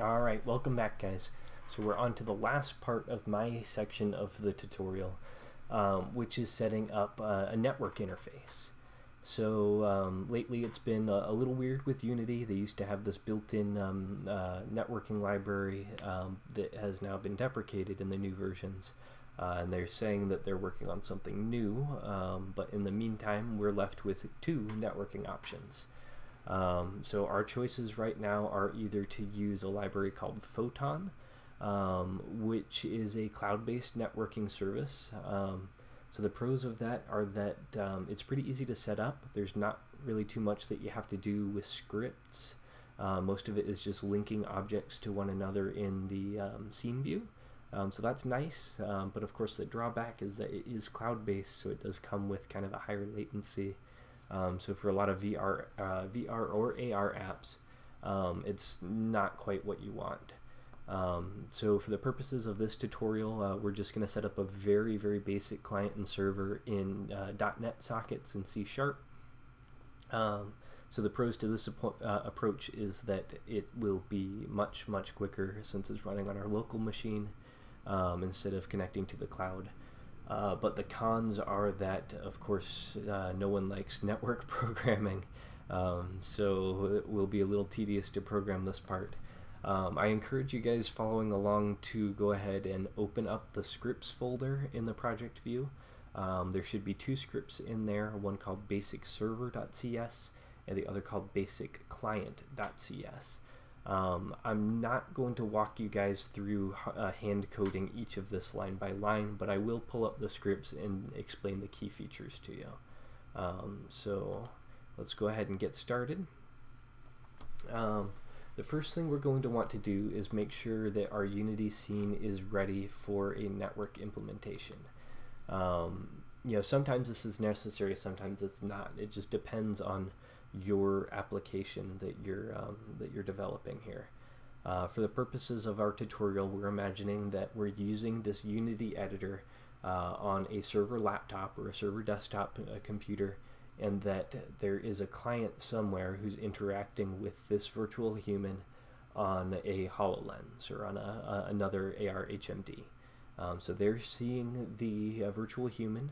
All right, welcome back guys. So we're on to the last part of my section of the tutorial, um, which is setting up uh, a network interface. So um, lately it's been a, a, little weird with Unity. They used to have this built-in um, uh, networking library um, that has now been deprecated in the new versions. Uh, and they're saying that they're working on something new, um, but in the meantime we're left with two networking options. Um, so our choices right now are either to use a library called Photon, um, which is a cloud-based networking service. Um, so the pros of that are that um, it's pretty easy to set up. There's not really too much that you have to do with scripts. Uh, most of it is just linking objects to one another in the um, scene view. Um, so that's nice, but of course the drawback is that it is cloud-based, so it does come with kind of a higher latency. Um, so for a lot of VR, uh, VR or AR apps, um, it's not quite what you want. Um, so for the purposes of this tutorial, uh, we're just going to set up a very, very basic client and server in uh, .NET sockets and C Sharp. Um, so the pros to this uh, approach is that it will be much, much quicker since it's running on our local machine um, instead of connecting to the cloud. Uh, but the cons are that, of course, uh, no one likes network programming, um, so it will be a little tedious to program this part. Um, I encourage you guys following along to go ahead and open up the scripts folder in the project view. Um, there should be two scripts in there, one called basicserver.cs and the other called basicclient.cs. Um, I'm not going to walk you guys through uh, hand coding each of this line by line, but I will pull up the scripts and explain the key features to you. Um, so let's go ahead and get started. Um, the first thing we're going to want to do is make sure that our Unity scene is ready for a network implementation. Um, you know, sometimes this is necessary, sometimes it's not. It just depends on your application that you're um, that you're developing here. Uh, for the purposes of our tutorial, we're imagining that we're using this Unity editor uh, on a server laptop or a server desktop uh, computer and that there is a client somewhere who's interacting with this virtual human on a HoloLens or on a, a another AR HMD. Um, so they're seeing the uh, virtual human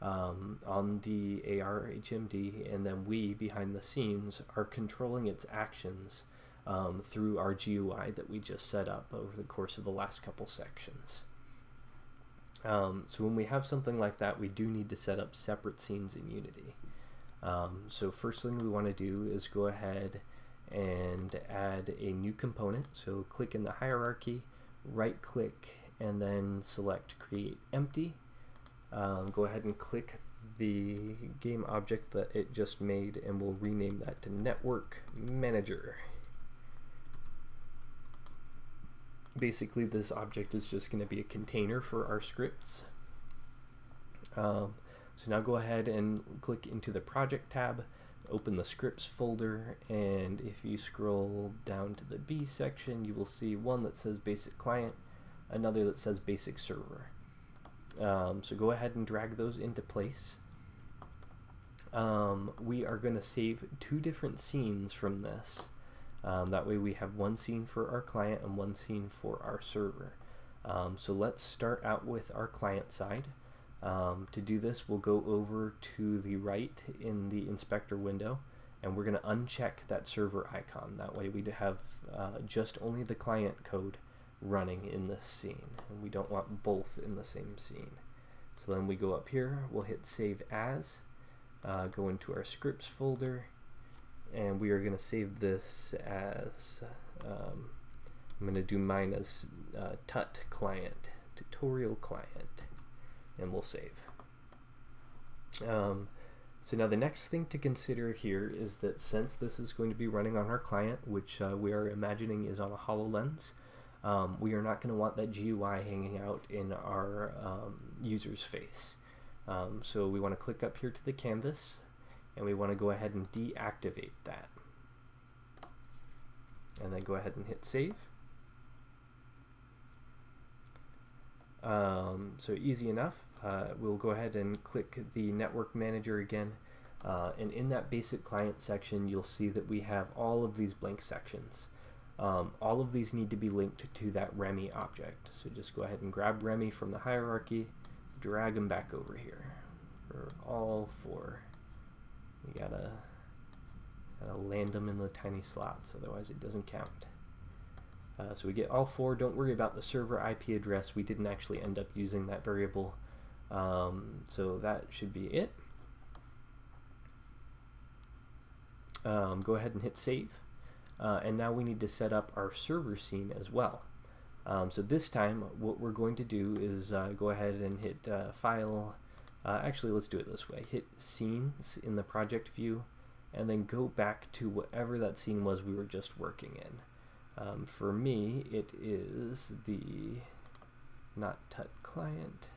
um, on the AR HMD, and then we, behind the scenes, are controlling its actions um, through our GUI that we just set up over the course of the last couple sections. Um, so when we have something like that, we do need to set up separate scenes in Unity. Um, so first thing we want to do is go ahead and add a new component. So click in the hierarchy, right click, and then select create empty. Um, go ahead and click the game object that it just made and we'll rename that to network manager. Basically this object is just going to be a container for our scripts. Um, so now go ahead and click into the project tab, open the scripts folder, and if you scroll down to the B section, you will see one that says basic client, another that says basic server. Um, so go ahead and drag those into place. Um, we are going to save two different scenes from this. Um, that way we have one scene for our client and one scene for our server. Um, so let's start out with our client side. Um, to do this, we'll go over to the right in the inspector window and we're going to uncheck that server icon. That way we have uh, just only the client code running in this scene. And we don't want both in the same scene. So then we go up here, we'll hit Save As, uh, go into our scripts folder, and we are going to save this as, um, I'm going to do mine as uh, tut client, tutorial client and we'll save. Um, so now the next thing to consider here is that since this is going to be running on our client, which uh, we are imagining is on a HoloLens, um, we are not going to want that GUI hanging out in our um, user's face. Um, so we want to click up here to the canvas and we want to go ahead and deactivate that. And then go ahead and hit save. Um, so easy enough. Uh, we'll go ahead and click the network manager again. Uh, and in that basic client section, you'll see that we have all of these blank sections. Um, all of these need to be linked to that Remy object. So just go ahead and grab Remy from the hierarchy, drag them back over here for all four. We gotta, gotta land them in the tiny slots, otherwise it doesn't count. Uh, so we get all four. Don't worry about the server IP address. We didn't actually end up using that variable. Um, so that should be it. Um, go ahead and hit save. Uh, and now we need to set up our server scene as well. Um, so this time what we're going to do is uh, go ahead and hit uh, file, uh, actually let's do it this way, hit scenes in the project view and then go back to whatever that scene was we were just working in. Um, for me, it is the not tut client.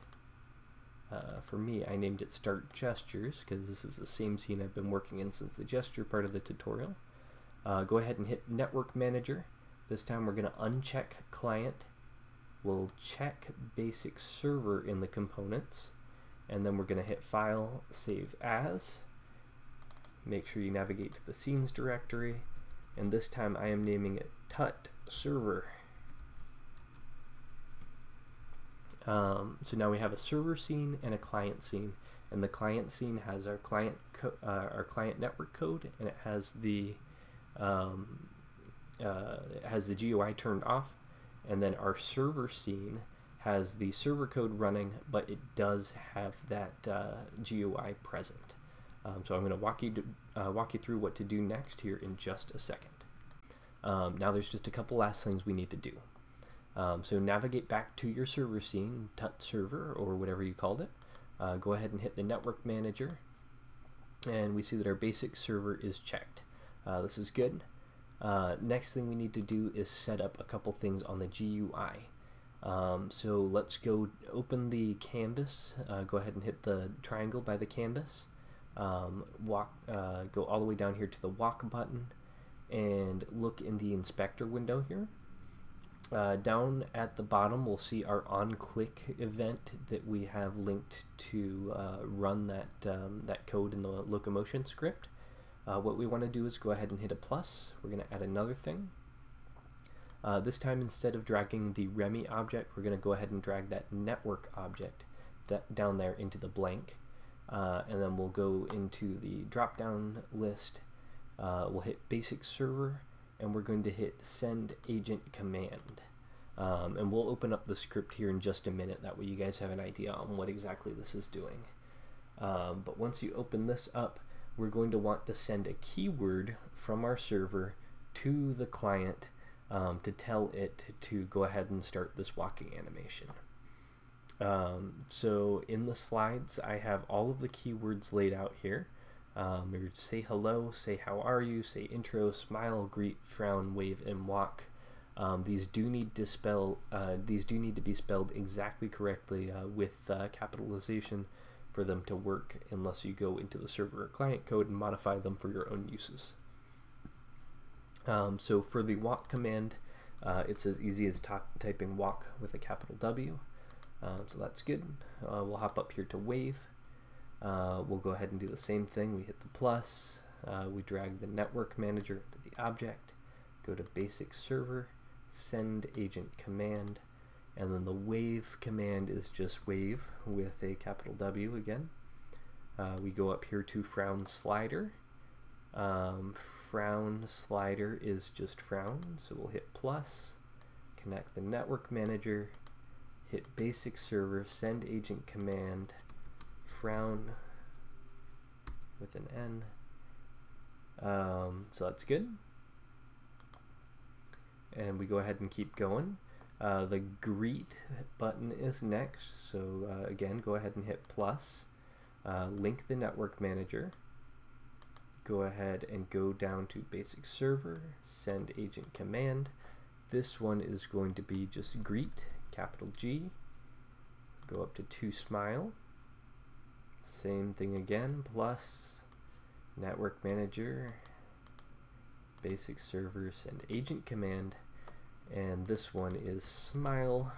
Uh, for me, I named it Start Gestures because this is the same scene I've been working in since the gesture part of the tutorial. Uh, go ahead and hit Network Manager. This time we're going to uncheck Client. We'll check Basic Server in the components. And then we're going to hit File, Save As. Make sure you navigate to the Scenes directory. And this time I am naming it tut server. Um, so now we have a server scene and a client scene, and the client scene has our client uh, our client network code, and it has the um, uh, has the GUI turned off, and then our server scene has the server code running, but it does have that uh, GUI present. Um, so I'm going to walk you to, uh, walk you through what to do next here in just a second. Um, now there's just a couple last things we need to do. Um, so navigate back to your server scene, tut server or whatever you called it. Uh, go ahead and hit the network manager and we see that our basic server is checked. Uh, this is good. Uh, next thing we need to do is set up a couple things on the GUI. Um, so let's go open the canvas, uh, go ahead and hit the triangle by the canvas, um, walk, uh, go all the way down here to the walk button, and look in the inspector window here. Uh, down at the bottom, we'll see our on-click event that we have linked to uh, run that, um, that code in the locomotion script. Uh, what we want to do is go ahead and hit a plus. We're going to add another thing. Uh, this time, instead of dragging the Remy object, we're going to go ahead and drag that network object that down there into the blank. Uh, and then we'll go into the drop-down list uh, we'll hit basic server and we're going to hit send agent command. Um, and we'll open up the script here in just a minute. That way you guys have an idea on what exactly this is doing. Um, but once you open this up, we're going to want to send a keyword from our server to the client um, to tell it to go ahead and start this walking animation. Um, so in the slides, I have all of the keywords laid out here. Um, we say hello, say how are you, say intro, smile, greet, frown, wave, and walk. Um, these do need to spell. Uh, these do need to be spelled exactly correctly uh, with uh, capitalization for them to work, unless you go into the server or client code and modify them for your own uses. Um, so for the walk command, uh, it's as easy as typing walk with a capital W. Um, so that's good. Uh, we'll hop up here to wave. Uh, we'll go ahead and do the same thing. We hit the plus, uh, we drag the network manager to the object, go to basic server, send agent command, and then the wave command is just wave with a capital W again. Uh, we go up here to frown slider. Um, frown slider is just frown, so we'll hit plus, connect the network manager, hit basic server, send agent command, frown with an N. Um, so that's good. And we go ahead and keep going. Uh, the greet button is next. So uh, again, go ahead and hit plus. Uh, link the network manager. Go ahead and go down to basic server, send agent command. This one is going to be just greet, capital G. Go up to to smile. Same thing again, plus network manager, basic servers, and agent command. And this one is smile,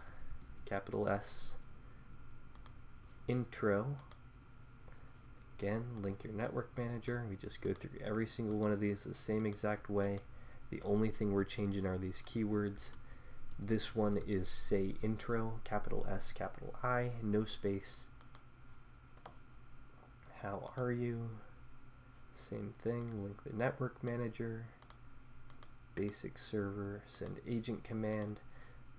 capital S, intro. Again, link your network manager. We just go through every single one of these the same exact way. The only thing we're changing are these keywords. This one is say intro, capital S, capital I, no space. How are you? Same thing, link the network manager, basic server, send agent command.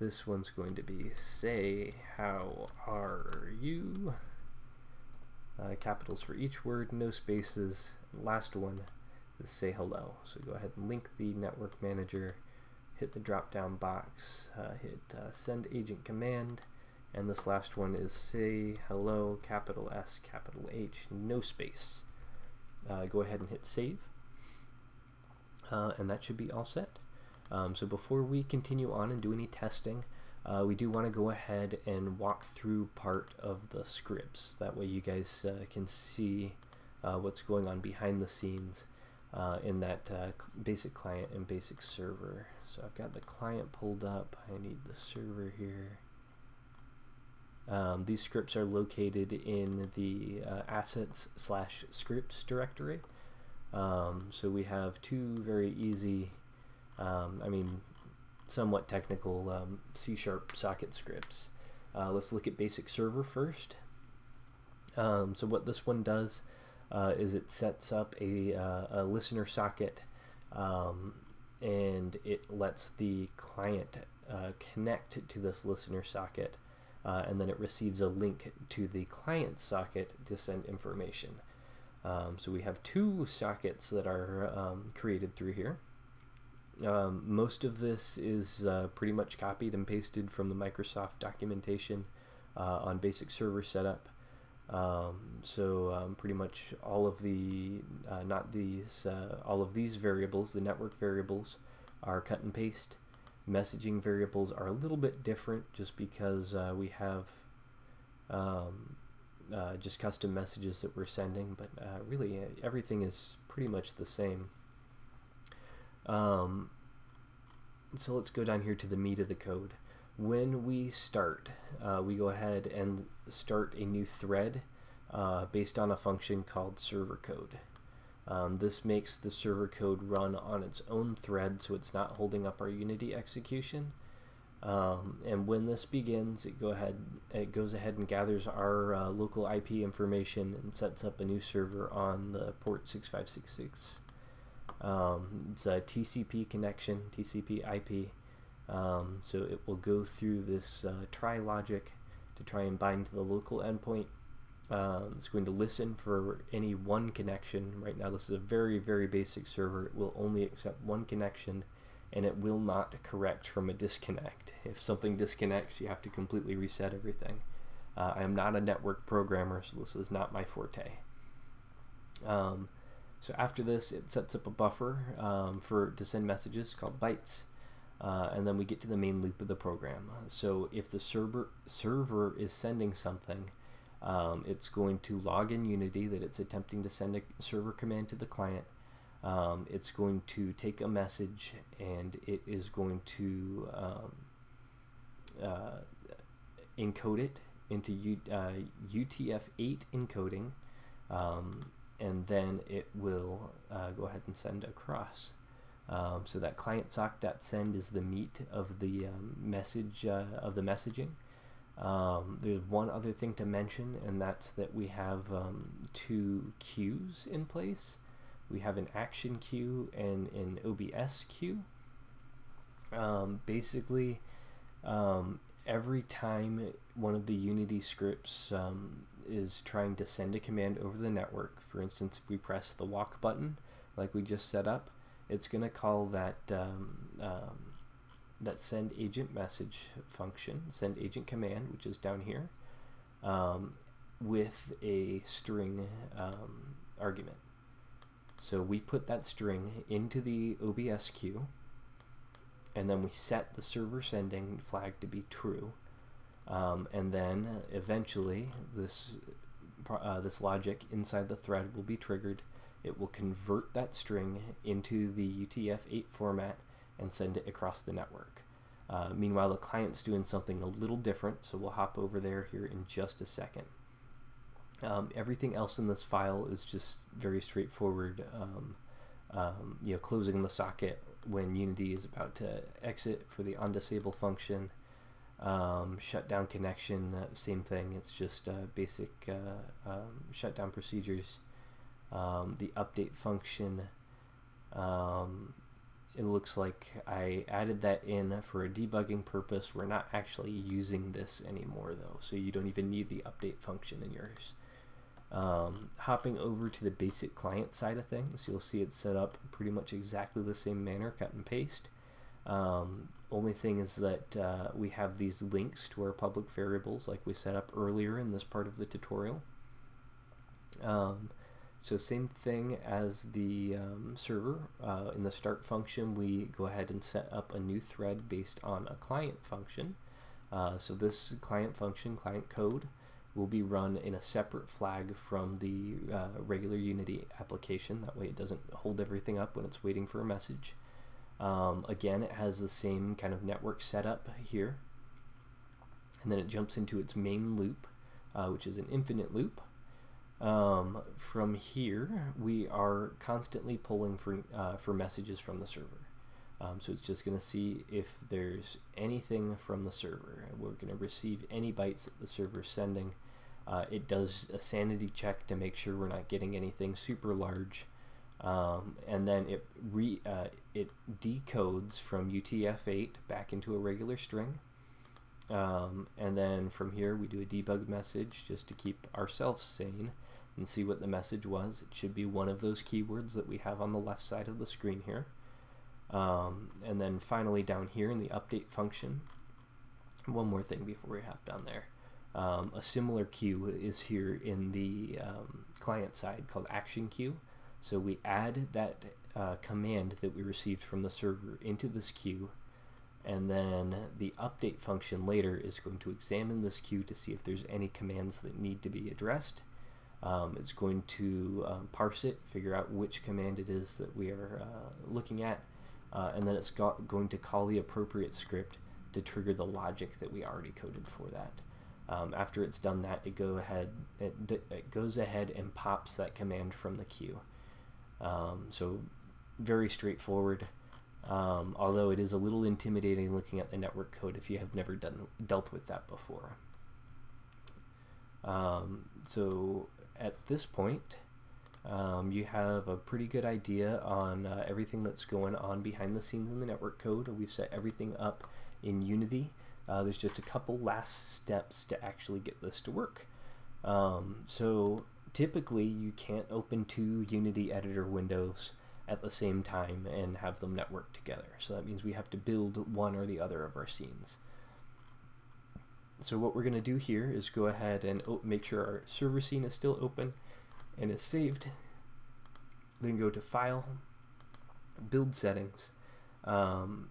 This one's going to be say how are you? Uh, capitals for each word, no spaces. Last one is say hello. So go ahead and link the network manager, hit the drop down box, uh, hit uh, send agent command, and this last one is say hello, capital S, capital H, no space. Uh, go ahead and hit save, uh, and that should be all set. Um, so before we continue on and do any testing, uh, we do want to go ahead and walk through part of the scripts. That way you guys uh, can see uh, what's going on behind the scenes uh, in that uh, basic client and basic server. So I've got the client pulled up. I need the server here. Um, these scripts are located in the assets slash scripts directory. Um, so we have two very easy, um, I mean, somewhat technical um, C-sharp socket scripts. Uh, let's look at basic server first. Um, so what this one does uh, is it sets up a, uh, a listener socket um, and it lets the client uh, connect to this listener socket uh, and then it receives a link to the client socket to send information. Um, so we have two sockets that are um, created through here. Um, most of this is uh, pretty much copied and pasted from the Microsoft documentation uh, on basic server setup. Um, so um, pretty much all of the, uh, not these, uh, all of these variables, the network variables, are cut and paste. Messaging variables are a little bit different just because uh, we have um, uh, just custom messages that we're sending, but really everything is pretty much the same. Um, so let's go down here to the meat of the code. When we start, uh, we go ahead and start a new thread uh, based on a function called server code. Um, this makes the server code run on its own thread so it's not holding up our Unity execution. Um, and when this begins, it go ahead it goes ahead and gathers our uh, local IP information and sets up a new server on the port 6566 um, it's a TCP connection, TCP IP. Um, so it will go through this uh, try logic to try and bind to the local endpoint. Um, it's going to listen for any one connection. Right now, this is a very, very basic server. It will only accept one connection and it will not correct from a disconnect. If something disconnects, you have to completely reset everything. Uh, I am not a network programmer, so this is not my forte. Um, so after this, it sets up a buffer um, for to send messages called bytes. Uh, and then we get to the main loop of the program. So if the server server is sending something, um, it's going to log in Unity that it's attempting to send a server command to the client. Um, it's going to take a message and it is going to um, uh, encode it into U, uh, UTF-8 encoding. Um, and then it will uh, go ahead and send across. Um, so that client sock.send is the meat of the um, message uh, of the messaging. Um, there's one other thing to mention, and that's that we have um, two queues in place. We have an action queue and an OBS queue. Um, basically, um, every time one of the Unity scripts is trying to send a command over the network, for instance, if we press the walk button, like we just set up, it's going to call that um, um, that send agent message function, send agent command, which is down here, um, with a string um, argument. So we put that string into the OBS queue, and then we set the server sending flag to be true um, and then eventually this uh, this logic inside the thread will be triggered. It will convert that string into the UTF-8 format and send it across the network. Uh, meanwhile, the client's doing something a little different, so we'll hop over there here in just a second. Um, everything else in this file is just very straightforward. Um, um, you know, closing the socket when Unity is about to exit for the OnDisable function. Um, shutdown connection, uh, same thing. It's just uh, basic uh, um, shutdown procedures. Um, the update function, it looks like I added that in for a debugging purpose. We're not actually using this anymore though, so you don't even need the update function in yours. Um, hopping over to the basic client side of things, you'll see it's set up pretty much exactly the same manner, cut and paste. Um, only thing is that uh, we have these links to our public variables like we set up earlier in this part of the tutorial. Um, so same thing as the um, server. Uh, in the start function, we go ahead and set up a new thread based on a client function. Uh, so this client function, client code, will be run in a separate flag from the uh, regular Unity application. That way it doesn't hold everything up when it's waiting for a message. Um, again, it has the same kind of network setup here. And then it jumps into its main loop, uh, which is an infinite loop. Um, from here, we are constantly pulling for, uh, for messages from the server. Um, so it's just going to see if there's anything from the server. We're going to receive any bytes that the server is sending. Uh, it does a sanity check to make sure we're not getting anything super large. Um, and then it re uh, it decodes from UTF-8 back into a regular string. Um, and then from here we do a debug message just to keep ourselves sane and see what the message was. It should be one of those keywords that we have on the left side of the screen here. Um, and then finally down here in the update function, one more thing before we hop down there. Um, a similar queue is here in the um, client side called action queue. So we add that uh, command that we received from the server into this queue and then the update function later is going to examine this queue to see if there's any commands that need to be addressed. Um, it's going to um, parse it, figure out which command it is that we are uh, looking at, uh, and then it's got, going to call the appropriate script to trigger the logic that we already coded for that. Um, after it's done that, it go ahead it, it, goes ahead and pops that command from the queue. Um, so very straightforward. Um, although it is a little intimidating looking at the network code if you have never done dealt with that before. Um, so at this point, um, you have a pretty good idea on uh, everything that's going on behind the scenes in the network code. We've set everything up in Unity. Uh, there's just a couple last steps to actually get this to work. Um, so typically you can't open two Unity editor windows at the same time and have them network together. So that means we have to build one or the other of our scenes. So what we're going to do here is go ahead and make sure our server scene is still open and is saved. Then go to File, Build Settings, um,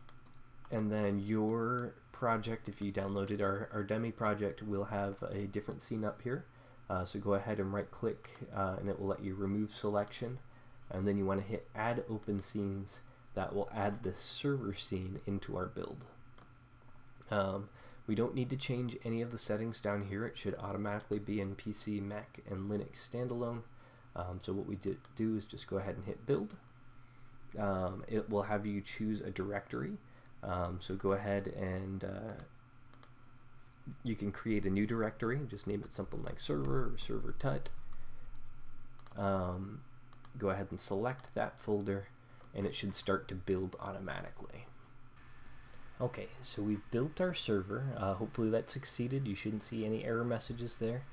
and then your project, if you downloaded our, our Demi project, will have a different scene up here. Uh, so go ahead and right click uh, and it will let you remove selection and then you want to hit add open scenes that will add the server scene into our build. Um, we don't need to change any of the settings down here. It should automatically be in PC, Mac, and Linux standalone. Um, so what we do, do is just go ahead and hit build. Um, it will have you choose a directory. Um, so go ahead and uh, you can create a new directory. Just name it something like server or server tut. Um, go ahead and select that folder and it should start to build automatically. Okay, so we've built our server. Uh, hopefully that succeeded. You shouldn't see any error messages there.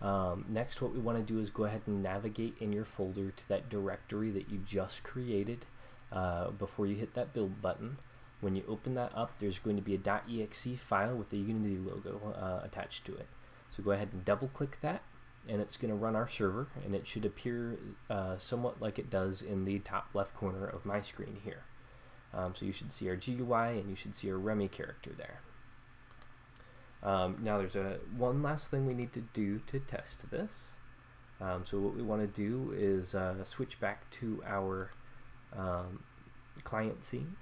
Um, next, what we want to do is go ahead and navigate in your folder to that directory that you just created uh, before you hit that build button. When you open that up, there's going to be a .exe file with the Unity logo uh, attached to it. So go ahead and double click that and it's going to run our server and it should appear uh, somewhat like it does in the top left corner of my screen here. Um, so you should see our GUI and you should see our Remy character there. Um, now there's a one last thing we need to do to test this. Um, so what we want to do is uh, switch back to our um, client scene.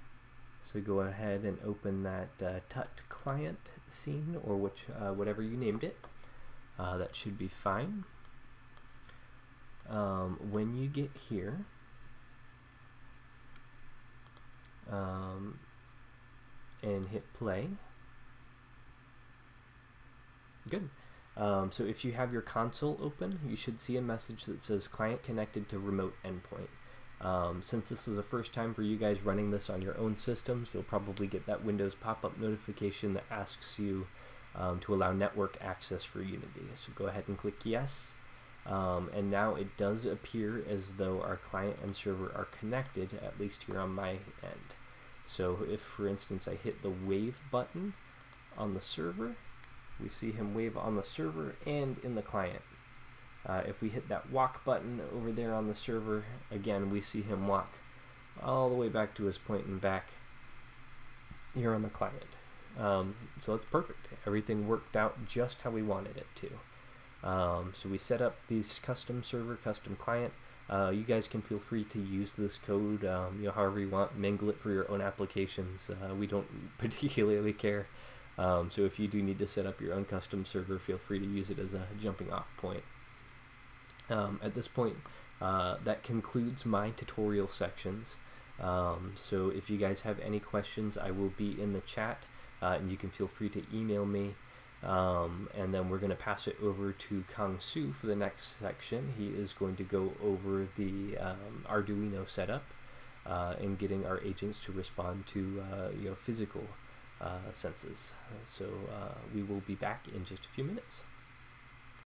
So go ahead and open that uh, Tut client scene or which uh, whatever you named it. Uh, that should be fine. Um, when you get here, um, and hit play. Good. Um, so if you have your console open, you should see a message that says client connected to remote endpoint. Um, since this is the first time for you guys running this on your own systems, you'll probably get that Windows pop-up notification that asks you um, to allow network access for Unity. So go ahead and click yes. Um, and now it does appear as though our client and server are connected, at least here on my end. So if, for instance, I hit the wave button on the server, we see him wave on the server and in the client. Uh, if we hit that walk button over there on the server, again, we see him walk all the way back to his point and back here on the client. Um, so that's perfect. Everything worked out just how we wanted it to. Um, so we set up these custom server, custom client. Uh, you guys can feel free to use this code, um, you know, however you want, mingle it for your own applications. Uh, we don't particularly care. Um, so if you do need to set up your own custom server, feel free to use it as a jumping off point. Um, at this point, uh, that concludes my tutorial sections. Um, so if you guys have any questions, I will be in the chat, uh, and you can feel free to email me. Um, and then we're going to pass it over to Kangsoo for the next section. He is going to go over the um, Arduino setup uh, and getting our agents to respond to uh, you know physical uh, senses. So uh, we will be back in just a few minutes.